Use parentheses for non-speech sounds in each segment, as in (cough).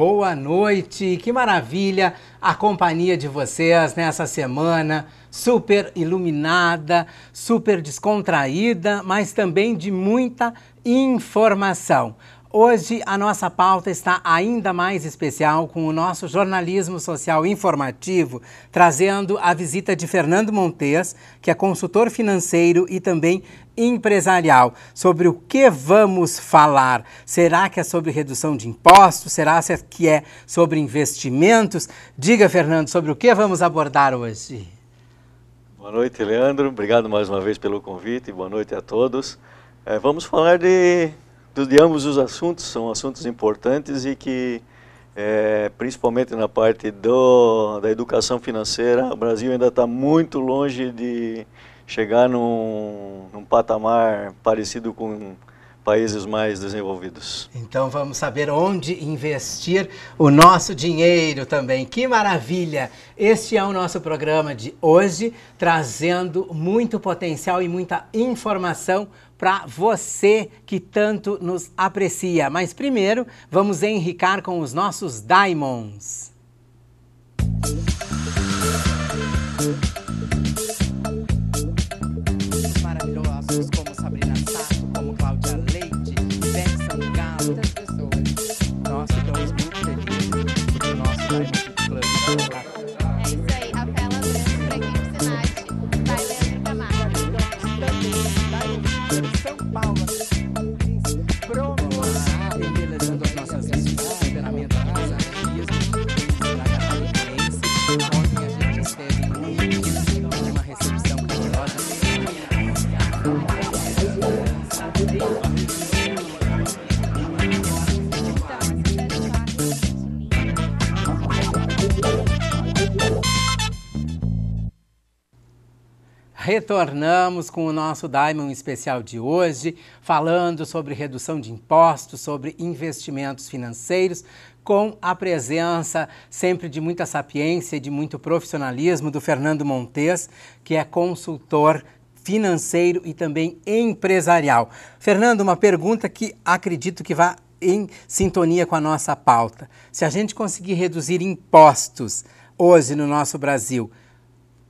Boa noite, que maravilha a companhia de vocês nessa semana super iluminada, super descontraída, mas também de muita informação. Hoje a nossa pauta está ainda mais especial com o nosso jornalismo social informativo, trazendo a visita de Fernando Montes, que é consultor financeiro e também empresarial. Sobre o que vamos falar? Será que é sobre redução de impostos? Será que é sobre investimentos? Diga, Fernando, sobre o que vamos abordar hoje? Boa noite, Leandro. Obrigado mais uma vez pelo convite. Boa noite a todos. É, vamos falar de de ambos os assuntos, são assuntos importantes e que, é, principalmente na parte do, da educação financeira, o Brasil ainda está muito longe de chegar num, num patamar parecido com países mais desenvolvidos. Então vamos saber onde investir o nosso dinheiro também. Que maravilha! Este é o nosso programa de hoje, trazendo muito potencial e muita informação para você que tanto nos aprecia. Mas primeiro, vamos enricar com os nossos Diamonds. Retornamos com o nosso Diamond especial de hoje, falando sobre redução de impostos, sobre investimentos financeiros, com a presença sempre de muita sapiência e de muito profissionalismo do Fernando Montes, que é consultor financeiro e também empresarial. Fernando, uma pergunta que acredito que vá em sintonia com a nossa pauta. Se a gente conseguir reduzir impostos hoje no nosso Brasil,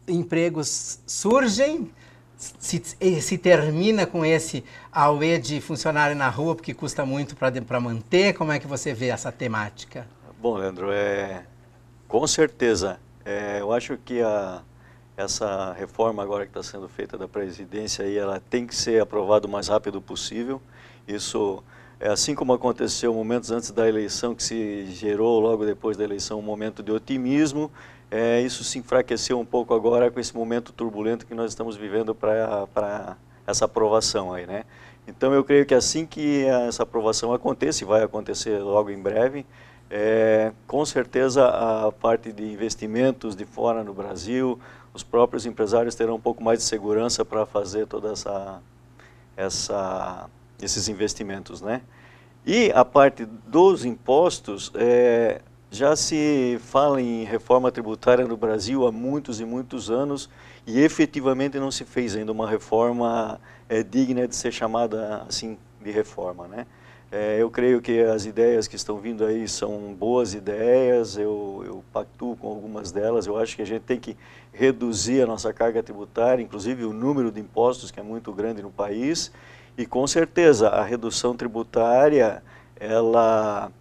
empregos surgem, se, se, termina com esse auê de funcionário na rua, porque custa muito para manter? Como é que você vê essa temática? Bom, Leandro, é, com certeza. É, eu acho que a, essa reforma agora que está sendo feita da presidência, aí, ela tem que ser aprovada o mais rápido possível. Isso é assim como aconteceu momentos antes da eleição, que se gerou logo depois da eleição um momento de otimismo, é, isso se enfraqueceu um pouco agora com esse momento turbulento que nós estamos vivendo para essa aprovação aí, né? Então eu creio que assim que essa aprovação aconteça, e vai acontecer logo em breve, é, com certeza a parte de investimentos de fora no Brasil, os próprios empresários terão um pouco mais de segurança para fazer toda essa, essa, esses investimentos, né? E a parte dos impostos, é, já se fala em reforma tributária no Brasil há muitos e muitos anos e efetivamente não se fez ainda uma reforma é, digna de ser chamada assim de reforma, né? É, eu creio que as ideias que estão vindo aí são boas ideias, eu, eu pactuo com algumas delas, eu acho que a gente tem que reduzir a nossa carga tributária, inclusive o número de impostos que é muito grande no país, e com certeza a redução tributária, ela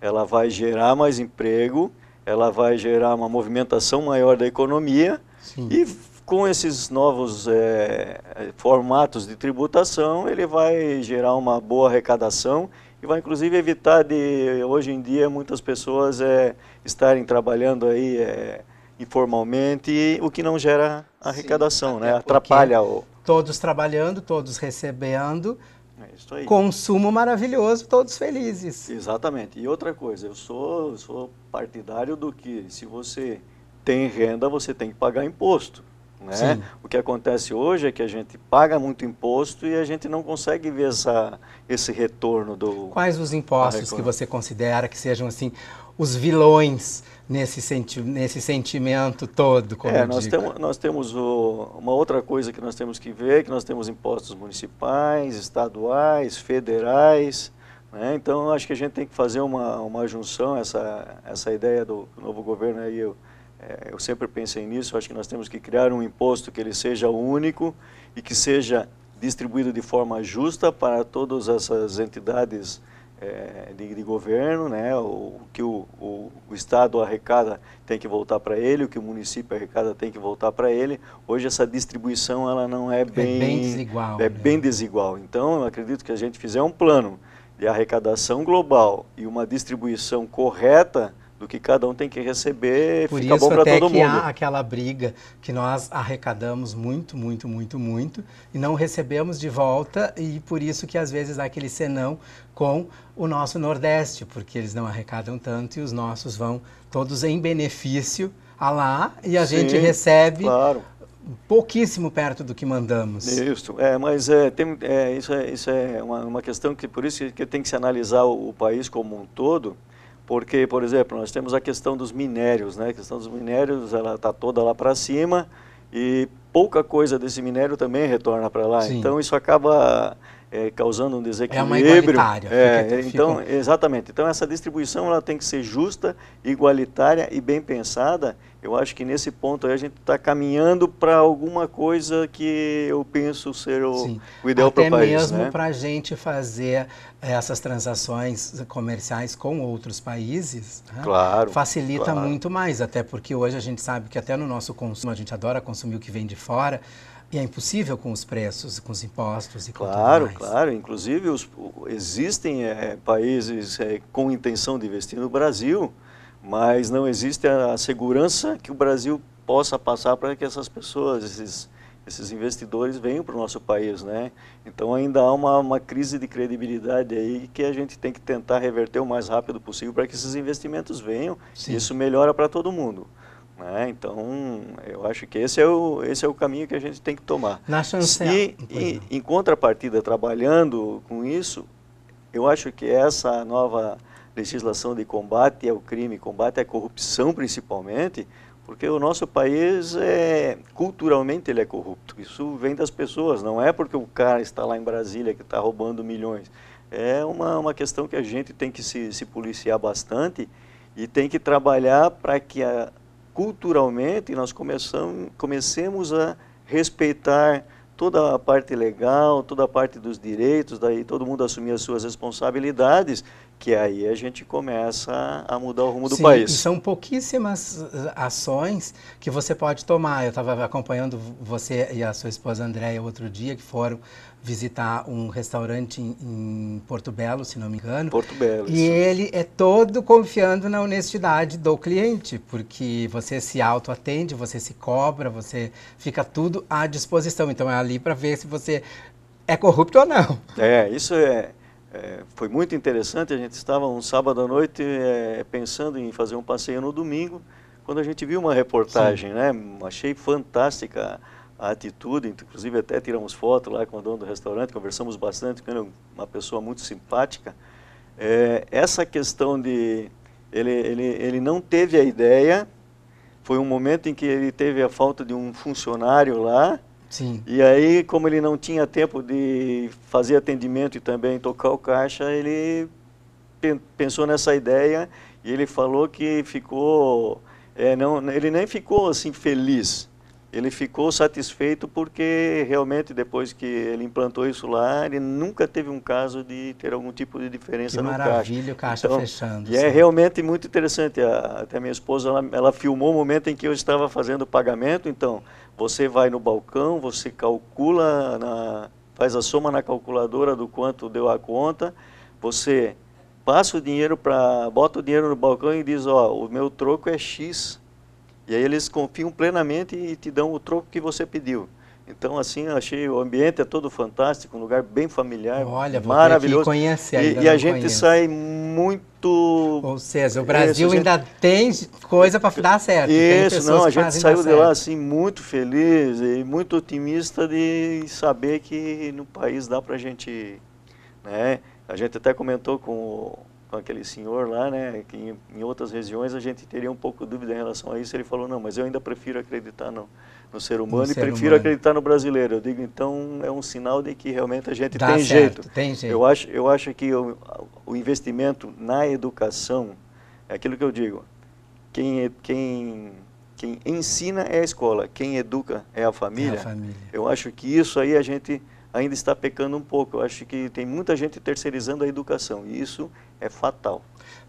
ela vai gerar mais emprego, ela vai gerar uma movimentação maior da economia Sim. e com esses novos é, formatos de tributação, ele vai gerar uma boa arrecadação e vai inclusive evitar de, hoje em dia, muitas pessoas é, estarem trabalhando aí é, informalmente, o que não gera arrecadação, Sim, né? atrapalha o... Todos trabalhando, todos recebendo, É isso aí. Consumo maravilhoso, todos felizes. Exatamente. E outra coisa, eu sou, eu sou partidário do que se você tem renda, você tem que pagar imposto. Né? O que acontece hoje é que a gente paga muito imposto e a gente não consegue ver essa, esse retorno do. Quais os impostos que você considera que sejam assim os vilões nesse, senti nesse sentimento todo? É, nós digo? temos, nós temos o- uma outra coisa que nós temos que ver, que nós temos impostos municipais, estaduais, federais, né? então acho que a gente tem que fazer uma, uma junção, essa, essa ideia do novo governo aí, eu, é, eu sempre pensei nisso, acho que nós temos que criar um imposto que ele seja único e que seja distribuído de forma justa para todas essas entidades é, de, de governo, né? O que o, o, o Estado arrecada tem que voltar para ele, o que o município arrecada tem que voltar para ele. Hoje essa distribuição ela não é bem, bem desigual, é né? bem desigual. Então eu acredito que a gente fizer um plano de arrecadação global e uma distribuição correta do que cada um tem que receber, Por fica isso bom para todo que mundo. há aquela briga que nós arrecadamos muito, muito, muito, muito e não recebemos de volta e por isso que às vezes há aquele senão com o nosso Nordeste, porque eles não arrecadam tanto e os nossos vão todos em benefício a lá e a gente Sim, recebe Claro. pouquíssimo perto do que mandamos. Isso, é, mas é, tem, é, isso é, isso é uma, uma questão que por isso que tem que se analisar o, o país como um todo, porque, por exemplo, nós temos a questão dos minérios, né? A questão dos minérios, ela está toda lá para cima e pouca coisa desse minério também retorna para lá. Sim. Então isso acaba é, causando um É desequilíbrio. É, fica- então, ficam- exatamente. Então essa distribuição ela tem que ser justa, igualitária e bem pensada. Eu acho que nesse ponto aí a gente está caminhando para alguma coisa que eu penso ser o, Sim. o ideal para Até o país. mesmo né? para a gente fazer essas transações comerciais com outros países, né? Claro, facilita claro. muito mais, até porque hoje a gente sabe que até no nosso consumo a gente adora consumir o que vem de fora e é impossível com os preços, com os impostos e com Claro, tudo mais. claro. Inclusive, os, existem eh, países eh, com intenção de investir no Brasil, mas não existe a, a segurança que o Brasil possa passar para que essas pessoas, esses, esses investidores venham para o nosso país, né? Então ainda há uma, uma crise de credibilidade aí que a gente tem que tentar reverter o mais rápido possível para que esses investimentos venham. Sim. Isso melhora para todo mundo. Né? Então, eu acho que esse é, o, esse é o caminho que a gente tem que tomar. Na chancela. E, e, em contrapartida, trabalhando com isso, eu acho que essa nova legislação de combate ao crime, combate à corrupção principalmente, porque o nosso país é culturalmente ele é corrupto. Isso vem das pessoas, não é porque o cara está lá em Brasília que está roubando milhões. É uma, uma questão que a gente tem que se, se policiar bastante e tem que trabalhar para que a, culturalmente nós começamos, comecemos a respeitar toda a parte legal, toda a parte dos direitos, daí todo mundo assumir as suas responsabilidades, que aí a gente começa a mudar o rumo do Sim, país. E são pouquíssimas ações que você pode tomar. Eu estava acompanhando você e a sua esposa Andréia outro dia, que foram visitar um restaurante em, em Porto Belo, se não me engano. Porto Belo. E ele é todo confiando na honestidade do cliente, porque você se autoatende, você se cobra, você fica tudo à disposição. Então é ali para ver se você é corrupto ou não. É, isso é, é, foi muito interessante. A gente estava um sábado à noite é, pensando em fazer um passeio no domingo, quando a gente viu uma reportagem, né? Achei fantástica a atitude, inclusive até tiramos foto lá com o dono do restaurante, conversamos bastante com ele, uma pessoa muito simpática. É, essa questão de ele, ele, ele não teve a ideia, foi um momento em que ele teve a falta de um funcionário lá, Sim. e aí, como ele não tinha tempo de fazer atendimento e também tocar o caixa, ele pen- pensou nessa ideia e ele falou que ficou, é, não, ele nem ficou assim feliz. Ele ficou satisfeito porque realmente depois que ele implantou isso lá, ele nunca teve um caso de ter algum tipo de diferença Que no caixa. maravilha o caixa Então, fechando. E é sim. realmente muito interessante. A- Até minha esposa, ela, ela filmou o momento em que eu estava fazendo o pagamento. Então, você vai no balcão, você calcula, na- faz a soma na calculadora do quanto deu a conta, você passa o dinheiro para, bota o dinheiro no balcão e diz, ó, o meu troco é X. E aí eles confiam plenamente e te dão o troco que você pediu. Então, assim, eu achei o ambiente é todo fantástico, um lugar bem familiar, Olha, maravilhoso. Que conhecer, e, ainda e a gente conheço. sai muito Ou seja, o Brasil Isso, ainda tem coisa para dar certo. Isso, não, a gente saiu de lá assim muito feliz e muito otimista de saber que no país dá pra gente, né? A gente até comentou com, o- com aquele senhor lá, né, que em, em outras regiões a gente teria um pouco de dúvida em relação a isso. Ele falou, não, mas eu ainda prefiro acreditar no, no ser humano e ser prefiro humano. acreditar no brasileiro. Eu digo, então é um sinal de que realmente a gente Dá tem certo, jeito. tem jeito. Eu acho, eu acho que o, o investimento na educação é aquilo que eu digo. Quem, quem, quem ensina é a escola, quem educa é a família. É a família. Eu acho que isso aí a gente ainda está pecando um pouco. Eu acho que tem muita gente terceirizando a educação e isso é fatal.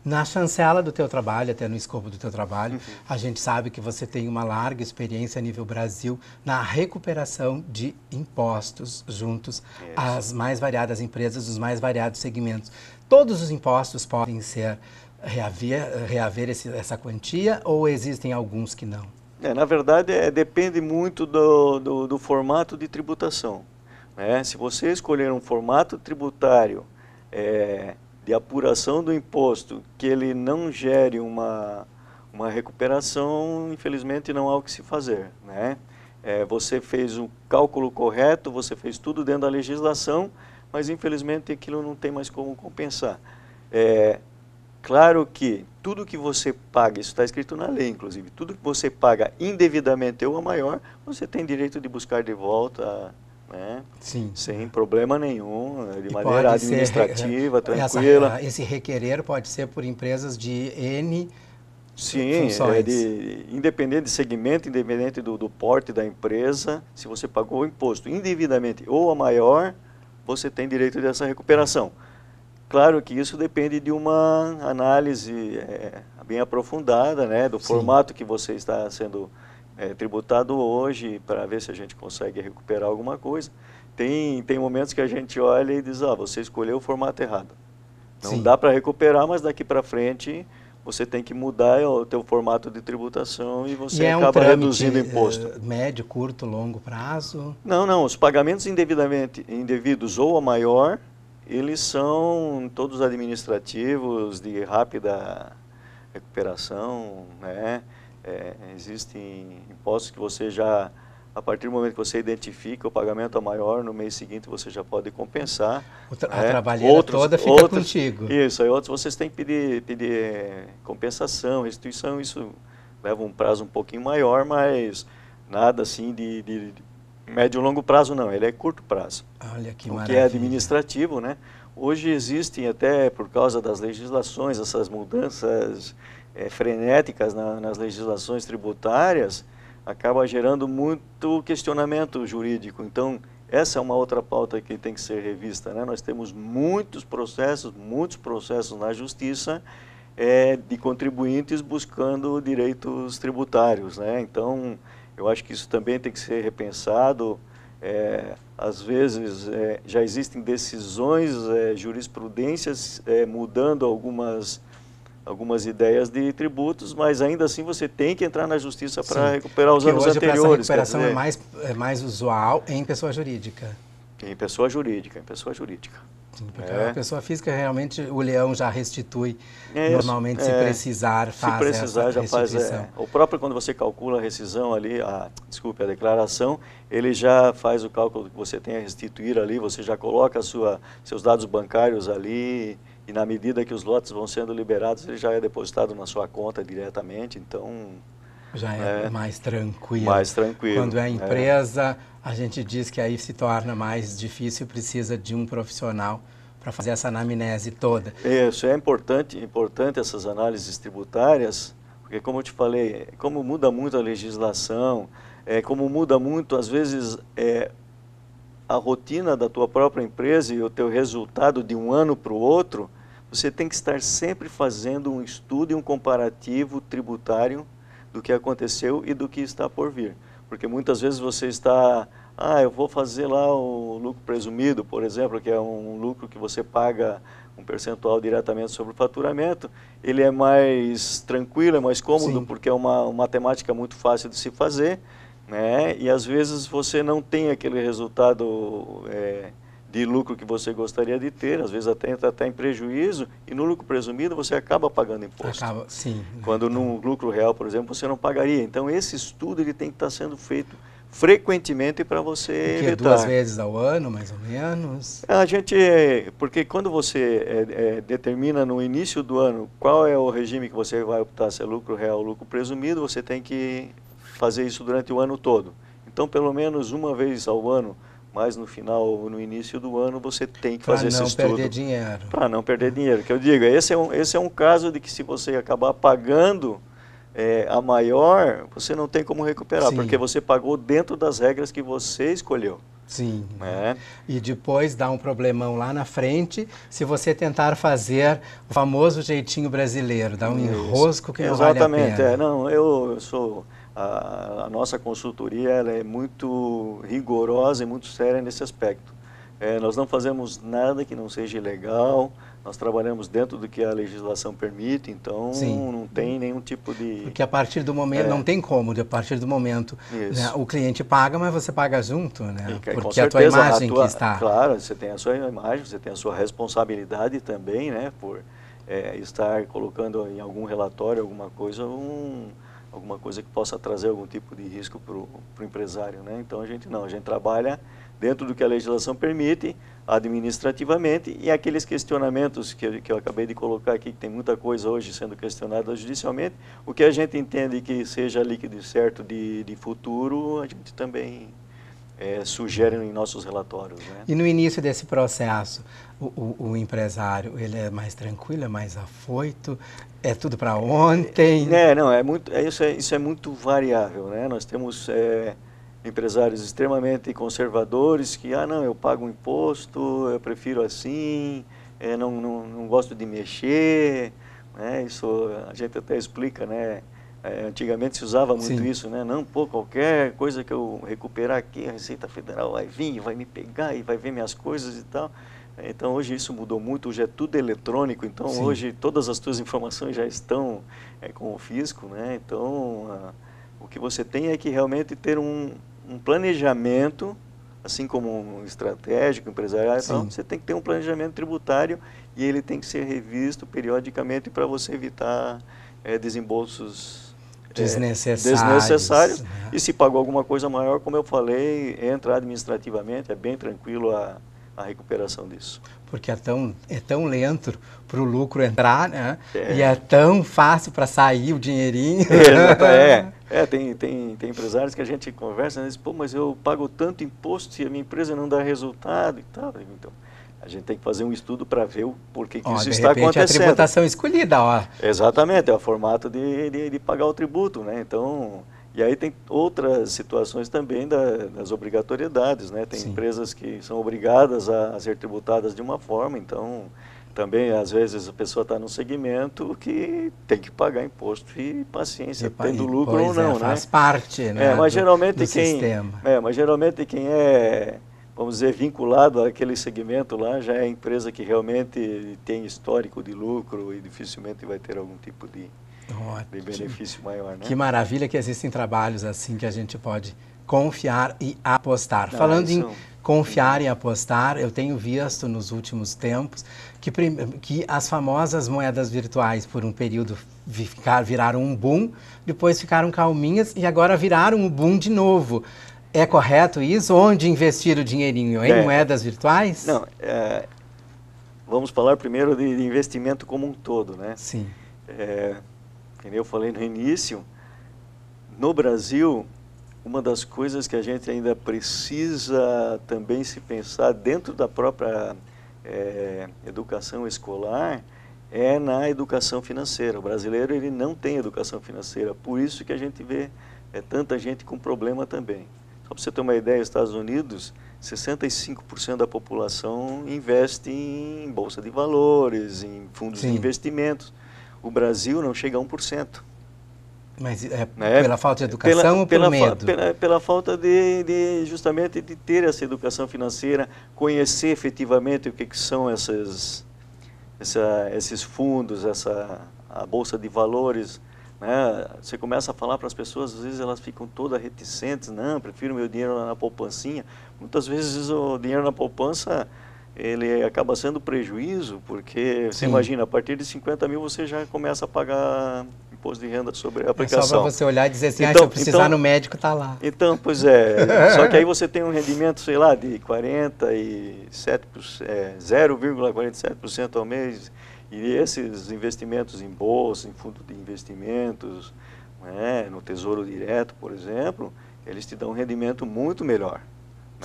Na chancela do teu trabalho, até no escopo do teu trabalho, Uhum. a gente sabe que você tem uma larga experiência a nível Brasil na recuperação de impostos juntos Isso. às mais variadas empresas dos mais variados segmentos. Todos os impostos podem ser reaver, reaver esse- essa quantia ou existem alguns que não? É, na verdade, é, depende muito do, do, do formato de tributação. Né? Se você escolher um formato tributário é, de apuração do imposto que ele não gere uma, uma recuperação, infelizmente não há o que se fazer. Né? É, você fez o cálculo correto, você fez tudo dentro da legislação, mas infelizmente aquilo não tem mais como compensar. É, Claro que tudo que você paga, isso está escrito na lei, inclusive, tudo que você paga indevidamente ou a maior, você tem direito de buscar de volta, né, Sim. sem problema nenhum, de E maneira ser, administrativa, eh, tranquila. essa- esse requerer pode ser por empresas de N Sim, é de, independente de segmento, independente do, do porte da empresa, se você pagou o imposto indevidamente ou a maior, você tem direito dessa recuperação. Claro que isso depende de uma análise eh, bem aprofundada, né, do Sim. formato que você está sendo eh, tributado hoje, para ver se a gente consegue recuperar alguma coisa. Tem, tem momentos que a gente olha e diz, ah, você escolheu o formato errado. Não Sim. dá para recuperar, mas daqui para frente você tem que mudar o teu formato de tributação e você e é um acaba trâmite, reduzindo o imposto. eh, médio, curto, longo prazo. Não, não, os pagamentos indevidamente indevidos ou a maior, eles são todos administrativos de rápida recuperação, né? É, existem impostos que você já, a partir do momento que você identifica o pagamento a maior, no mês seguinte você já pode compensar. A né? trabalheira toda fica contigo. Isso, aí outros vocês têm que pedir, pedir eh, compensação, restituição, isso leva um prazo um pouquinho maior, mas nada assim de, de, de médio e longo prazo não, ele é curto prazo. Olha que o que maravilha. é administrativo, né? Hoje existem até por causa das legislações, essas mudanças eh, frenéticas na- nas legislações tributárias, acaba gerando muito questionamento jurídico. Então, essa é uma outra pauta que tem que ser revista. Né? Nós temos muitos processos, muitos processos na justiça eh, de contribuintes buscando direitos tributários. Né? Então, eu acho que isso também tem que ser repensado. É, às vezes é, já existem decisões, é, jurisprudências é, mudando algumas algumas ideias de tributos, mas ainda assim você tem que entrar na justiça para recuperar os que anos hoje, essa anteriores. quer recuperação é dizer, mais, é mais usual em pessoa jurídica. Em pessoa jurídica, em pessoa jurídica. Sim, porque É. a pessoa física realmente o leão já restitui. É, Normalmente, se é, precisar, faz Se precisar, já faz. É, o próprio, quando você calcula a rescisão ali, a, desculpe, a declaração, ele já faz o cálculo que você tem a restituir ali, você já coloca a sua, seus dados bancários ali, e na medida que os lotes vão sendo liberados, ele já é depositado na sua conta diretamente, então Já é, É. mais tranquilo. Mais tranquilo, Quando é é. empresa, a gente diz que aí se torna mais difícil, precisa de um profissional para fazer essa anamnese toda. Isso, é importante, importante essas análises tributárias, porque como eu te falei, como muda muito a legislação, é, como muda muito, às vezes, é, a rotina da tua própria empresa e o teu resultado de um ano para o outro, você tem que estar sempre fazendo um estudo e um comparativo tributário do que aconteceu e do que está por vir. Porque muitas vezes você está, ah, eu vou fazer lá o lucro presumido, por exemplo, que é um lucro que você paga um percentual diretamente sobre o faturamento, ele é mais tranquilo, é mais cômodo, Sim. porque é uma, uma matemática muito fácil de se fazer, né? E às vezes você não tem aquele resultado é, de lucro que você gostaria de ter, às vezes até entra até em prejuízo, e no lucro presumido você acaba pagando imposto. Acaba, sim. Quando no lucro real, por exemplo, você não pagaria. Então esse estudo ele tem que estar sendo feito frequentemente para você Que evitar. duas vezes ao ano, mais ou menos. A gente, porque quando você é, é, determina no início do ano qual é o regime que você vai optar, se é lucro real ou lucro presumido, você tem que fazer isso durante o ano todo. Então, pelo menos uma vez ao ano, mas no final ou no início do ano, você tem que Para fazer esse não estudo. perder dinheiro. Para não perder dinheiro. Que eu digo, esse é um, esse é um caso de que se você acabar pagando é, a maior, você não tem como recuperar, Sim. porque você pagou dentro das regras que você escolheu. Sim. Né? E depois dá um problemão lá na frente se você tentar fazer o famoso jeitinho brasileiro, dar um Isso. enrosco que não Exatamente, vale a pena. é, não, eu, eu sou a, a nossa consultoria ela é muito rigorosa e muito séria nesse aspecto. É, nós não fazemos nada que não seja ilegal, nós trabalhamos dentro do que a legislação permite, então Sim. não tem nenhum tipo de Porque a partir do momento, É. não tem como, a partir do momento, né, o cliente paga, mas você paga junto, né? E, Porque a tua certeza, imagem tua- que está. Claro, você tem a sua imagem, você tem a sua responsabilidade também, né, por é, estar colocando em algum relatório alguma coisa, um, alguma coisa que possa trazer algum tipo de risco para o empresário, né? Então a gente não, a gente trabalha dentro do que a legislação permite, administrativamente, e aqueles questionamentos que eu, que eu acabei de colocar aqui, que tem muita coisa hoje sendo questionada judicialmente, o que a gente entende que seja líquido certo de, de futuro, a gente também é, sugerem em nossos relatórios. Né? E no início desse processo, o, o- o empresário, ele é mais tranquilo, é mais afoito, é tudo para ontem? É, não, é muito, é, isso, é, isso é muito variável, né? Nós temos é, empresários extremamente conservadores que, ah, não, eu pago um imposto, eu prefiro assim, é, não, não, não gosto de mexer, né? Isso a gente até explica, né? É, antigamente se usava muito Sim. isso, né? Não, pô, qualquer coisa que eu recuperar aqui, a Receita Federal vai vir, vai me pegar e vai ver minhas coisas e tal. Então hoje isso mudou muito, hoje é tudo eletrônico, então Sim. hoje todas as tuas informações já estão é, com o fisco, né? Então ah, o que você tem é que realmente ter um, um planejamento, assim como um estratégico, empresarial, e Sim. você tem que ter um planejamento tributário e ele tem que ser revisto periodicamente para você evitar é, desembolsos Desnecessários, desnecessários. né? E se pagou alguma coisa maior, como eu falei, entra administrativamente, é bem tranquilo a, a recuperação disso. Porque é tão, é tão lento para o lucro entrar, né? É. E é tão fácil para sair o dinheirinho. (laughs) Exato, é, é tem, tem, tem empresários que a gente conversa e diz, pô, mas eu pago tanto imposto e a minha empresa não dá resultado e tal. Então, a gente tem que fazer um estudo para ver o porquê que Ó, isso está repente a acontecendo. tributação escolhida, ó. Exatamente, é o formato de, de, de pagar o tributo, né? Então, e aí tem outras situações também da- das obrigatoriedades, né? Tem Sim. empresas que são obrigadas a, a ser tributadas de uma forma, então também às vezes a pessoa está num segmento que tem que pagar imposto e paciência, E tendo e, lucro ou não, é, né? Faz parte, né? É, mas do- geralmente do quem sistema. é, mas geralmente quem é, vamos dizer, vinculado àquele segmento lá já é empresa que realmente tem histórico de lucro e dificilmente vai ter algum tipo de, de benefício maior, né? Que maravilha que existem trabalhos assim que a gente pode confiar e apostar. Ah, Falando em isso- confiar e apostar, eu tenho visto nos últimos tempos que, que as famosas moedas virtuais, por um período, vi- ficar- viraram um boom, depois ficaram calminhas e agora viraram um boom de novo. É correto isso? Onde investir o dinheirinho? Em É. moedas virtuais? Não, é, vamos falar primeiro de, de investimento como um todo, né? Sim. É, como eu falei no início, no Brasil, uma das coisas que a gente ainda precisa também se pensar dentro da própria é, educação escolar é na educação financeira. O brasileiro ele não tem educação financeira, por isso que a gente vê é, tanta gente com problema também. Só para você ter uma ideia, nos Estados Unidos, 65% da população investe em bolsa de valores, em fundos Sim. de investimentos. O Brasil não chega a 1%. Mas é né? pela falta de educação ou por pela, medo? Pela, pela falta de, de, justamente, de ter essa educação financeira, conhecer efetivamente o que, que são essas, essa, esses fundos, essa, a bolsa de valores, Né? Você começa a falar para as pessoas, às vezes elas ficam todas reticentes, não, prefiro meu dinheiro na poupancinha. Muitas vezes o dinheiro na poupança ele acaba sendo prejuízo, porque você Sim. imagina, a partir de 50 mil você já começa a pagar imposto de renda sobre a É só aplicação. para você olhar e dizer assim, ah, Então- se eu precisar então- no médico, tá lá. Então, pois é, (laughs) só que aí você tem um rendimento, sei lá, de 47%, é, 0,47% ao mês, e esses investimentos em bolsa, em fundo de investimentos, né, no Tesouro Direto, por exemplo, eles te dão um rendimento muito melhor.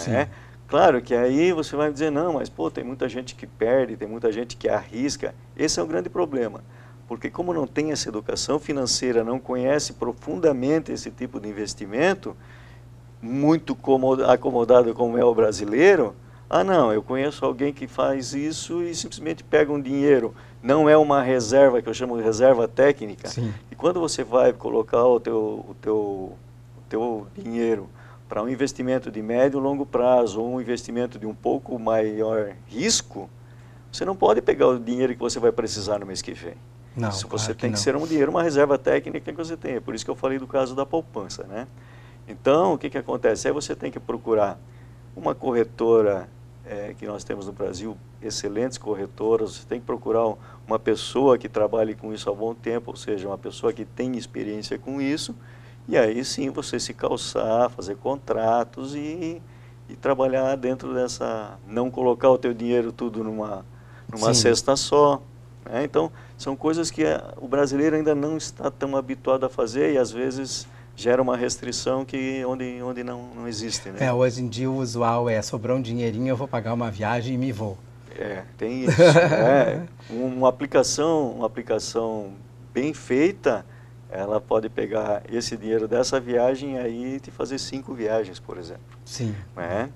Né? Claro que aí você vai dizer, não, mas pô, tem muita gente que perde, tem muita gente que arrisca. Esse é o grande problema. Porque como não tem essa educação financeira, não conhece profundamente esse tipo de investimento, muito acomodado como é o brasileiro, ah não, eu conheço alguém que faz isso e simplesmente pega um dinheiro. Não é uma reserva, que eu chamo de reserva técnica. Sim. E quando você vai colocar o teu, o teu, o teu dinheiro para um investimento de médio e longo prazo ou um investimento de um pouco maior risco, você não pode pegar o dinheiro que você vai precisar no mês que vem. Não, Isso claro você que tem que não. ser um dinheiro, uma reserva técnica que você tem. É por isso que eu falei do caso da poupança, né? Então, o que, que acontece? Aí você tem que procurar uma corretora eh, que nós temos no Brasil, excelentes corretoras. Você tem que procurar um- uma pessoa que trabalhe com isso há bom tempo, ou seja, uma pessoa que tem experiência com isso. E aí sim você se calçar, fazer contratos e, e trabalhar dentro dessa. Não colocar o teu dinheiro tudo numa, numa Sim. cesta só. né? Então, são coisas que o brasileiro ainda não está tão habituado a fazer e às vezes gera uma restrição que onde, onde não, não existe. Né? É, hoje em dia o usual é, sobrou um dinheirinho, eu vou pagar uma viagem e me vou. É, tem isso. é. (laughs) Uma aplicação, uma aplicação bem feita, ela pode pegar esse dinheiro dessa viagem aí e te fazer cinco viagens, por exemplo. Sim. né?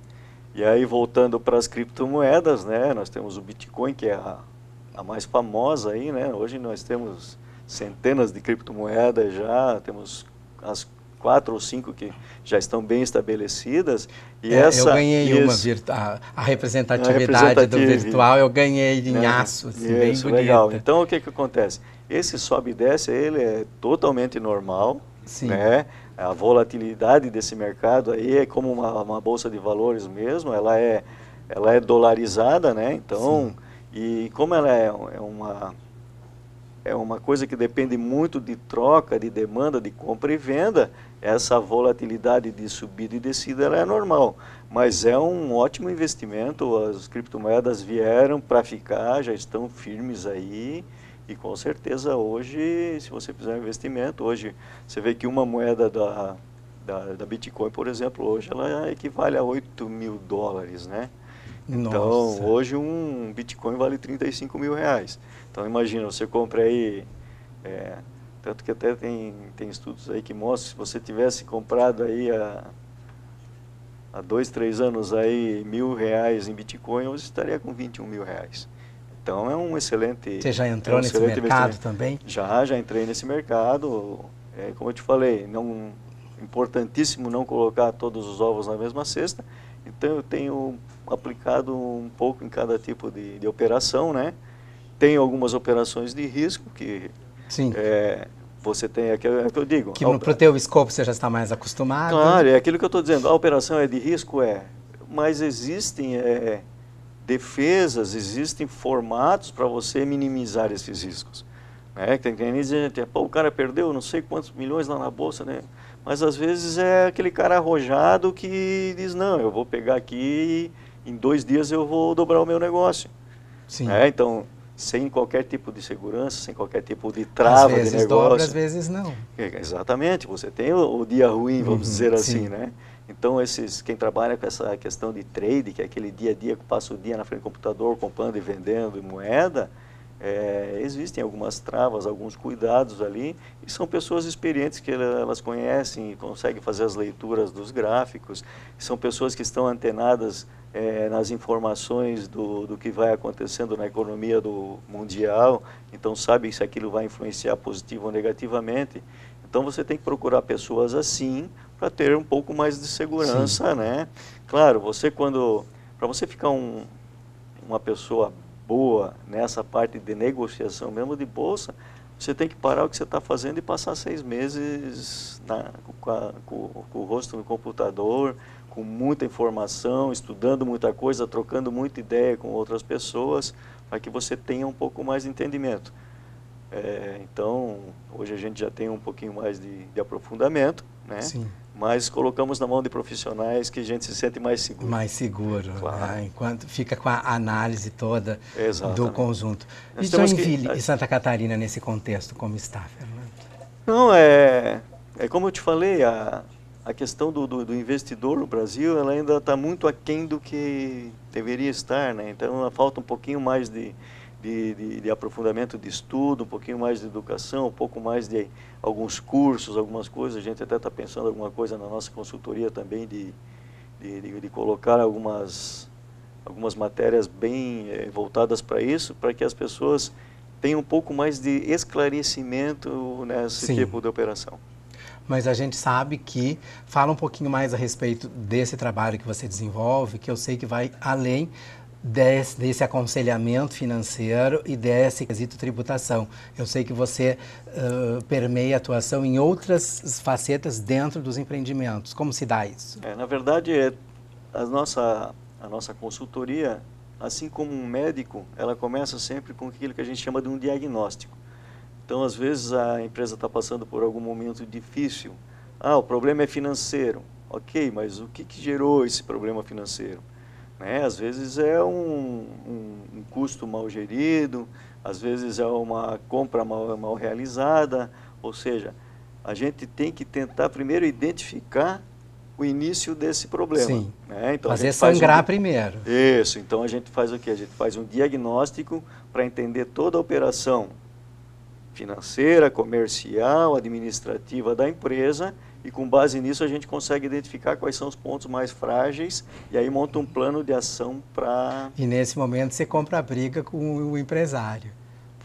E aí voltando para as criptomoedas, né? Nós temos o Bitcoin que é a, a mais famosa aí, né? Hoje nós temos centenas de criptomoedas já, temos as quatro ou cinco que já estão bem estabelecidas. E É, essa eu ganhei uma, isso. virtu- a, a representatividade do representativa. virtual, eu ganhei em né? aço, assim, bem Isso, bonita. legal. Então o que que acontece? Esse sobe e desce, ele é totalmente normal, Sim. né? A volatilidade desse mercado aí é como uma, uma bolsa de valores mesmo, ela é ela é dolarizada, né? Então, e como ela é, é uma é uma coisa que depende muito de troca, de demanda, de compra e venda. Essa volatilidade de subida e descida ela é normal, mas é um ótimo investimento. As criptomoedas vieram para ficar, já estão firmes aí. E com certeza hoje, se você fizer um investimento, hoje você vê que uma moeda da, da, da Bitcoin, por exemplo, hoje ela equivale a 8 mil dólares, né? Então, Nossa. hoje um Bitcoin vale 35 mil reais. Então, imagina, você compra aí, é, tanto que até tem, tem estudos aí que mostram, se você tivesse comprado aí há, há dois, três anos aí mil reais em Bitcoin, você estaria com 21 mil reais. Então, é um excelente... Você já entrou é um nesse mercado também? Já, já entrei nesse mercado. É, como eu te falei, não, importantíssimo não colocar todos os ovos na mesma cesta. Então eu tenho aplicado um pouco em cada tipo de, de operação, né? Tenho algumas operações de risco que Sim. é, você tem, é que eu, é digo. que a no, op- pro teu escopo você já está mais acostumado. Claro, é aquilo que eu estou dizendo. A operação é de risco, é. Mas existem é, defesas, existem formatos para você minimizar esses riscos. Né? Tem quem diz, gente, pô, o cara perdeu não sei quantos milhões lá na bolsa, né? Mas às vezes é aquele cara arrojado que diz, não, eu vou pegar aqui em dois dias eu vou dobrar o meu negócio. Sim. né? Então, sem qualquer tipo de segurança, sem qualquer tipo de às trava de vezes negócio. dobra, às vezes não. É, Exatamente, você tem o, o dia ruim, vamos Uhum, dizer assim, sim. né? Então, esses, quem trabalha com essa questão de trade, que é aquele dia a dia que passa o dia na frente do computador comprando e vendendo moeda, é, existem algumas travas, alguns cuidados ali, e são pessoas experientes que ela- elas conhecem e conseguem fazer as leituras dos gráficos, são pessoas que estão antenadas é, nas informações do, do que vai acontecendo na economia do mundial, então sabem se aquilo vai influenciar positivo ou negativamente. Então você tem que procurar pessoas assim para ter um pouco mais de segurança, né? Claro, você quando para você ficar um, uma pessoa boa nessa parte de negociação mesmo de bolsa, você tem que parar o que você está fazendo e passar seis meses na, com, a, com, com o rosto no computador, com muita informação, estudando muita coisa, trocando muita ideia com outras pessoas, para que você tenha um pouco mais de entendimento. É, então, hoje a gente já tem um pouquinho mais de, de aprofundamento, né? Sim. Mas colocamos na mão de profissionais que a gente se sente mais seguro. Mais seguro, Claro. né? enquanto fica com a análise toda do Exatamente. conjunto. E temos que- Joinville e Santa Catarina nesse contexto, como está, Fernando? Não, é, é como eu te falei, a, a questão do, do, do investidor no Brasil, ela ainda está muito aquém do que deveria estar, né? Então, falta um pouquinho mais de, de, de, de aprofundamento de estudo, um pouquinho mais de educação, um pouco mais de alguns cursos, algumas coisas. A gente até está pensando alguma coisa na nossa consultoria também de, de, de, de colocar algumas, algumas matérias bem eh, voltadas para isso, para que as pessoas tenham um pouco mais de esclarecimento nesse Sim. tipo de operação. Mas a gente sabe que fala um pouquinho mais a respeito desse trabalho que você desenvolve, que eu sei que vai além desse, desse aconselhamento financeiro e desse quesito tributação. Eu sei que você ãh, permeia a atuação em outras facetas dentro dos empreendimentos. Como se dá isso? É, na verdade, é, a, nossa, a nossa consultoria, assim como um médico, ela começa sempre com aquilo que a gente chama de um diagnóstico. Então, às vezes, a empresa está passando por algum momento difícil. Ah, o problema é financeiro. Ok, mas o que, que gerou esse problema financeiro? Né? Às vezes é um, um, um custo mal gerido, às vezes é uma compra mal, mal realizada, ou seja, a gente tem que tentar primeiro identificar o início desse problema. Sim. né? Então, Fazer um sangrar di- primeiro. Isso, então a gente faz o quê? A gente faz um diagnóstico para entender toda a operação financeira, comercial, administrativa da empresa e com base nisso a gente consegue identificar quais são os pontos mais frágeis e aí monta um plano de ação para E nesse momento você compra a briga com o empresário.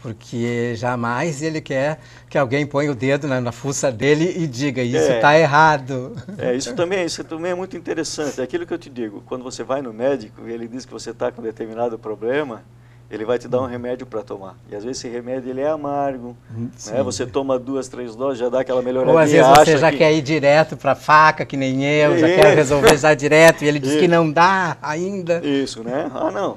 Porque jamais ele quer que alguém ponha o dedo na, na fuça dele e diga isso É. está errado. É, isso também, isso também é muito interessante. É aquilo que eu te digo, quando você vai no médico e ele diz que você está com determinado problema, ele vai te dar um remédio para tomar. E às vezes esse remédio ele é amargo, Sim. né? Você toma duas, três doses, já dá aquela melhoradinha. Ou às vezes você já que- quer ir direto para faca, que nem eu, já Isso. quer resolver já direto, e ele diz que Isso. não dá ainda. Isso, né? Ah, não.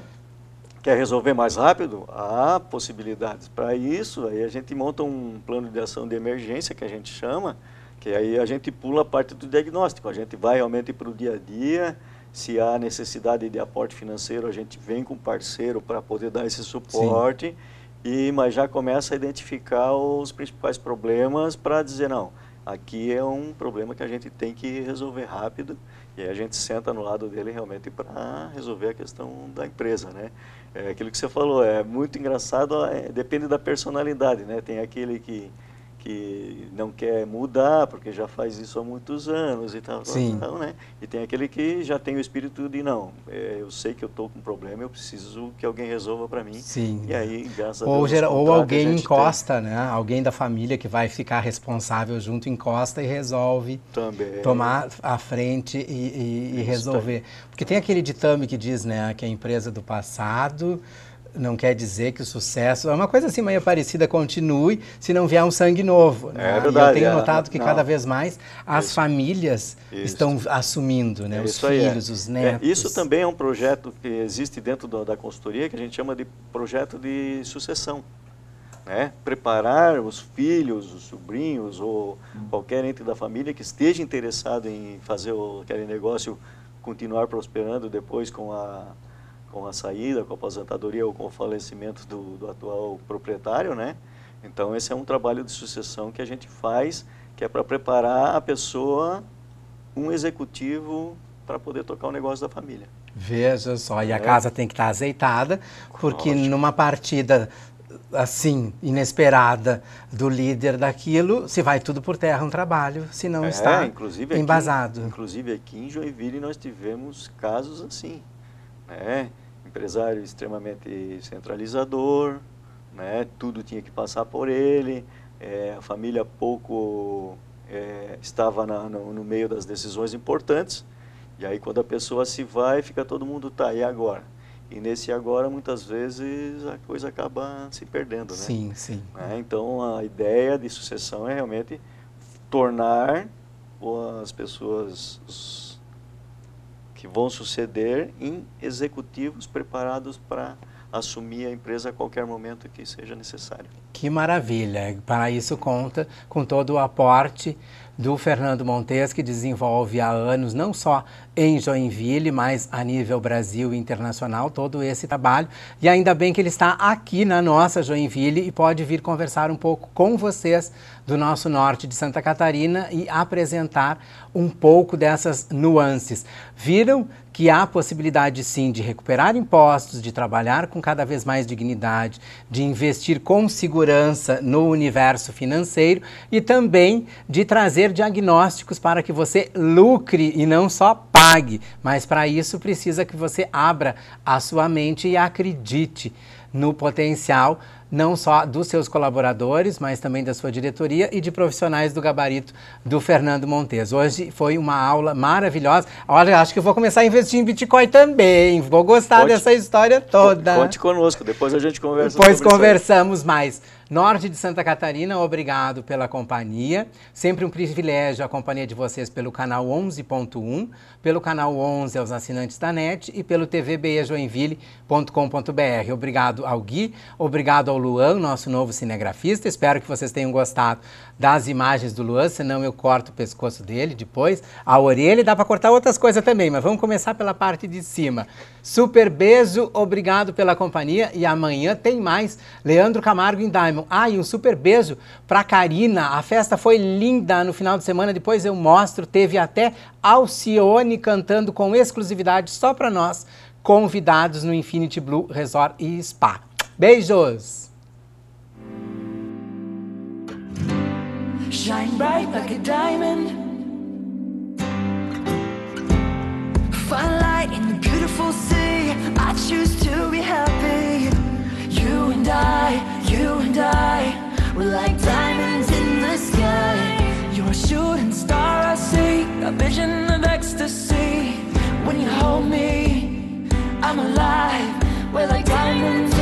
Quer resolver mais rápido? Há possibilidades. Para isso, aí a gente monta um plano de ação de emergência, que a gente chama, que aí a gente pula a parte do diagnóstico. A gente vai realmente para o dia a dia. Se há necessidade de aporte financeiro, a gente vem com parceiro para poder dar esse suporte. E, mas já começa a identificar os principais problemas para dizer, não, aqui é um problema que a gente tem que resolver rápido. E aí a gente senta no lado dele realmente para resolver a questão da empresa, né? É aquilo que você falou, é muito engraçado, é, depende da personalidade, né? Tem aquele que, que não quer mudar porque já faz isso há muitos anos e tal, Sim. tal, né? E tem aquele que já tem o espírito de não, é, eu sei que eu estou com um problema, eu preciso que alguém resolva para mim. Sim. E aí, graças a Ou, Deus, gera- os ou a alguém gente tem encosta, né? Alguém da família que vai ficar responsável junto encosta e resolve também. tomar a frente e, e- e Isso resolver. Porque tem aquele ditame que diz, né, que a empresa do passado não quer dizer que o sucesso é uma coisa assim meio parecida continue se não vier um sangue novo. Né? É E eu verdade, tenho é. notado que Não. cada vez mais as Isso. famílias Isso. estão assumindo, né, É os isso aí, é. filhos, os É, netos. isso também é um projeto que existe dentro do- da consultoria que a gente chama de projeto de sucessão. Né? Preparar os filhos, os sobrinhos ou qualquer ente da família que esteja interessado em fazer o, aquele negócio continuar prosperando depois com a, com a saída, com a aposentadoria ou com o falecimento do, do atual proprietário. Né? Então, esse é um trabalho de sucessão que a gente faz, que é para preparar a pessoa um executivo para poder tocar o negócio da família. Veja só, e a É. casa tem que estar azeitada, porque numa partida assim, inesperada do líder daquilo, se vai tudo por terra um trabalho, se não É, está inclusive aqui- embasado. inclusive aqui em Joinville nós tivemos casos assim, né? Empresário extremamente centralizador, né? Tudo tinha que passar por ele, é, a família pouco é, estava na- no, no meio das decisões importantes. E aí quando a pessoa se vai, fica todo mundo tá e agora. E nesse agora, muitas vezes, a coisa acaba se perdendo, né? Sim, sim. Né? Então, a ideia de sucessão é realmente tornar as pessoas que vão suceder em executivos preparados para assumir a empresa a qualquer momento que seja necessário. Que maravilha! Para isso conta com todo o aporte do Fernando Montes, que desenvolve há anos, não só em Joinville, mas a nível Brasil e internacional, todo esse trabalho. E ainda bem que ele está aqui na nossa Joinville e pode vir conversar um pouco com vocês do nosso norte de Santa Catarina e apresentar um pouco dessas nuances. Viram que há possibilidade sim de recuperar impostos, de trabalhar com cada vez mais dignidade, de investir com segurança no universo financeiro e também de trazer diagnósticos para que você lucre e não só pague. Mas para isso precisa que você abra a sua mente e acredite no potencial não só dos seus colaboradores, mas também da sua diretoria e de profissionais do gabarito do Fernando Montes. Hoje foi uma aula maravilhosa. Olha, acho que eu vou começar a investir em Bitcoin também. Vou gostar Conte- dessa história toda. Conte conosco, depois a gente conversa Depois conversamos mais. Norte de Santa Catarina, obrigado pela companhia. Sempre um privilégio a companhia de vocês pelo canal 11.1, pelo canal 11 aos assinantes da NET e pelo tvbejoinville.com.br. Obrigado ao Gui, obrigado ao Luan, nosso novo cinegrafista. Espero que vocês tenham gostado das imagens do Luan, senão eu corto o pescoço dele depois. A orelha dá para cortar outras coisas também, mas vamos começar pela parte de cima. Super beijo, obrigado pela companhia e amanhã tem mais. Leandro Camargo em Diamond. Ah, e um super beijo para Karina. A festa foi linda no final de semana, depois eu mostro. Teve até Alcione cantando com exclusividade só para nós, convidados no Infinity Blue Resort e Spa. Beijos! Shine bright like a diamond. Find light in the beautiful sea. I choose to be happy. You and I, you and I, we're like diamonds in the sky. You're a shooting star, I see, a vision of ecstasy. When you hold me, I'm alive. We're like diamonds